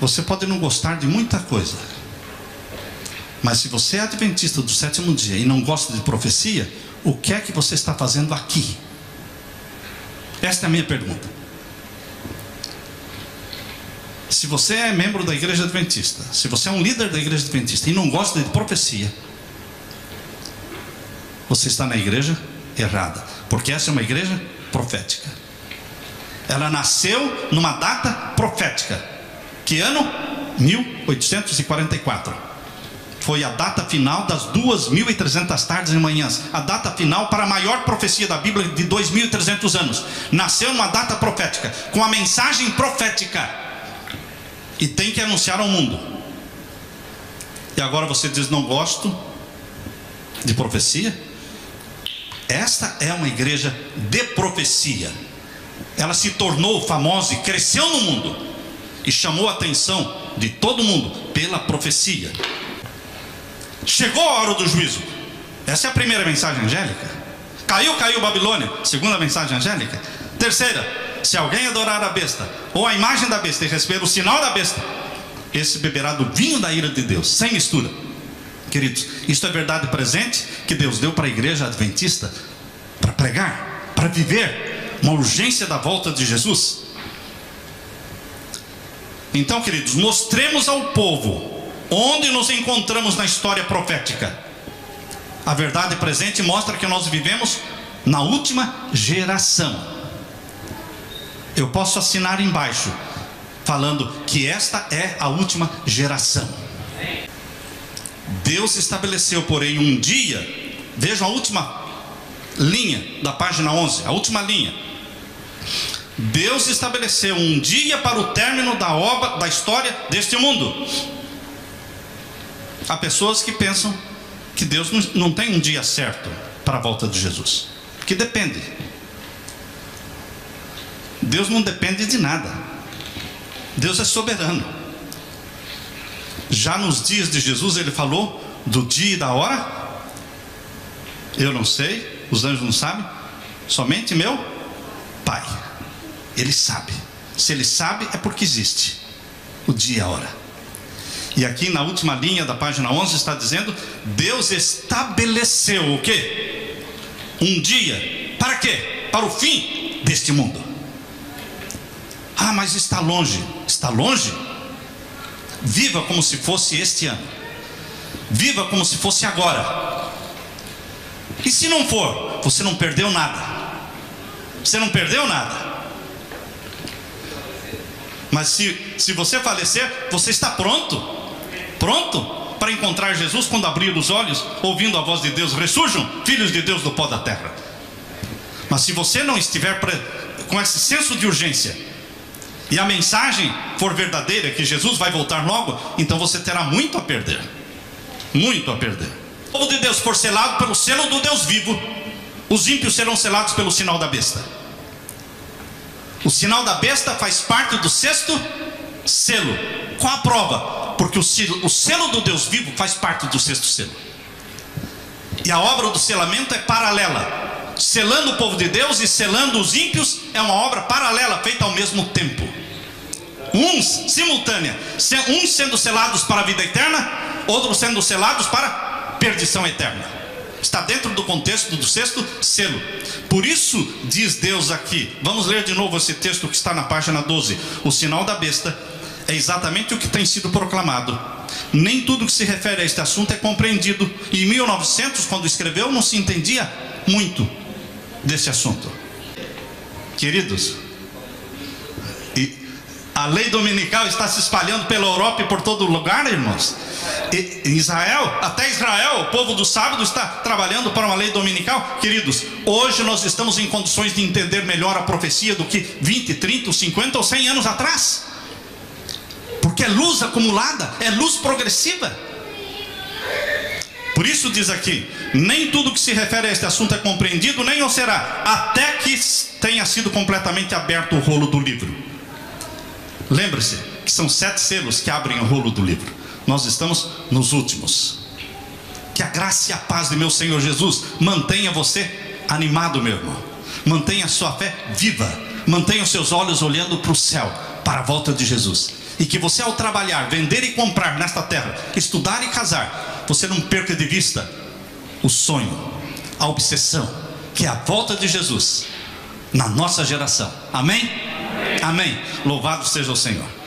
Você pode não gostar de muita coisa, mas se você é adventista do sétimo dia e não gosta de profecia, o que é que você está fazendo aqui? Esta é a minha pergunta. Se você é membro da igreja adventista, se você é um líder da igreja adventista e não gosta de profecia, você está na igreja errada, porque essa é uma igreja profética. Ela nasceu numa data. Que ano? 1844. Foi a data final das 2.300 tardes e manhãs. A data final para a maior profecia da Bíblia de 2.300 anos. Nasceu numa data profética, com a mensagem profética. E tem que anunciar ao mundo. E agora você diz: não gosto de profecia? Esta é uma igreja de profecia. Ela se tornou famosa e cresceu no mundo e chamou a atenção de todo mundo pela profecia. Chegou a hora do juízo. Essa é a primeira mensagem angélica. Caiu, caiu Babilônia. Segunda mensagem angélica. Terceira, se alguém adorar a besta ou a imagem da besta e receber o sinal da besta, esse beberá do vinho da ira de Deus, sem mistura. Queridos, isto é verdade presente que Deus deu para a igreja adventista para pregar, para viver uma urgência da volta de Jesus. Então, queridos, mostremos ao povo onde nos encontramos na história profética. A verdade presente mostra que nós vivemos na última geração. Eu posso assinar embaixo, falando que esta é a última geração. Deus estabeleceu, porém, um dia, vejam a última linha da página 11, a última linha. Deus estabeleceu um dia para o término da obra, da história deste mundo. Há pessoas que pensam que Deus não tem um dia certo para a volta de Jesus, que depende. Deus não depende de nada. Deus é soberano. Já nos dias de Jesus, ele falou do dia e da hora. Eu não sei, os anjos não sabem, somente meu Pai. Ele sabe. Se ele sabe, é porque existe o dia e a hora. E aqui na última linha da página 11 está dizendo: Deus estabeleceu o que? Um dia. Para quê? Para o fim deste mundo. Ah, mas está longe. Está longe? Viva como se fosse este ano. Viva como se fosse agora. E se não for, você não perdeu nada. Você não perdeu nada. Mas se, se você falecer, você está pronto. Pronto para encontrar Jesus quando abrir os olhos, ouvindo a voz de Deus: ressurjam, filhos de Deus do pó da terra. Mas se você não estiver com esse senso de urgência, e a mensagem for verdadeira, que Jesus vai voltar logo, então você terá muito a perder. Muito a perder. O povo de Deus for selado pelo selo do Deus vivo, os ímpios serão selados pelo sinal da besta. O sinal da besta faz parte do sexto selo. Qual a prova? Porque o selo, o selo do Deus vivo faz parte do sexto selo. E a obra do selamento é paralela. Selando o povo de Deus e selando os ímpios é uma obra paralela, feita ao mesmo tempo uns simultânea, uns sendo selados para a vida eterna, outros sendo selados para perdição eterna. Está dentro do contexto do sexto selo. Por isso diz Deus aqui, vamos ler de novo esse texto que está na página 12. O sinal da besta é exatamente o que tem sido proclamado. Nem tudo que se refere a este assunto é compreendido. Em 1900, quando escreveu, não se entendia muito desse assunto. Queridos, a lei dominical está se espalhando pela Europa e por todo lugar, irmãos. E, Israel, até Israel, o povo do sábado está trabalhando para uma lei dominical. Queridos, hoje nós estamos em condições de entender melhor a profecia do que 20, 30, 50 ou 100 anos atrás. Porque é luz acumulada, é luz progressiva. Por isso diz aqui: nem tudo que se refere a este assunto é compreendido, nem o será, até que tenha sido completamente aberto o rolo do livro. Lembre-se que são sete selos que abrem o rolo do livro. Nós estamos nos últimos. Que a graça e a paz de meu Senhor Jesus mantenha você animado, meu irmão. Mantenha a sua fé viva. Mantenha os seus olhos olhando para o céu, para a volta de Jesus. E que você, ao trabalhar, vender e comprar nesta terra, estudar e casar, você não perca de vista o sonho, a obsessão, que é a volta de Jesus na nossa geração. Amém? Amém. Louvado seja o Senhor.